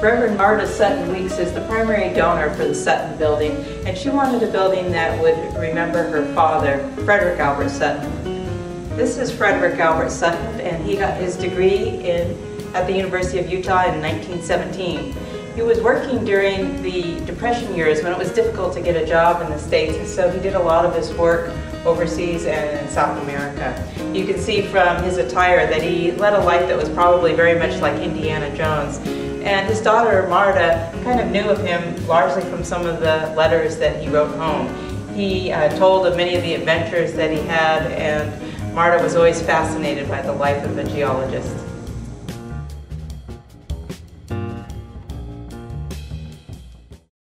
Reverend Marta Sutton Weeks is the primary donor for the Sutton building, and she wanted a building that would remember her father, Frederick Albert Sutton. This is Frederick Albert Sutton, and he got his degree in, at the University of Utah in 1917. He was working during the Depression years when it was difficult to get a job in the States, and so he did a lot of his work overseas and in South America. You can see from his attire that he led a life that was probably very much like Indiana Jones. And his daughter, Marta, kind of knew of him largely from some of the letters that he wrote home. He uh, told of many of the adventures that he had, and Marta was always fascinated by the life of a geologist.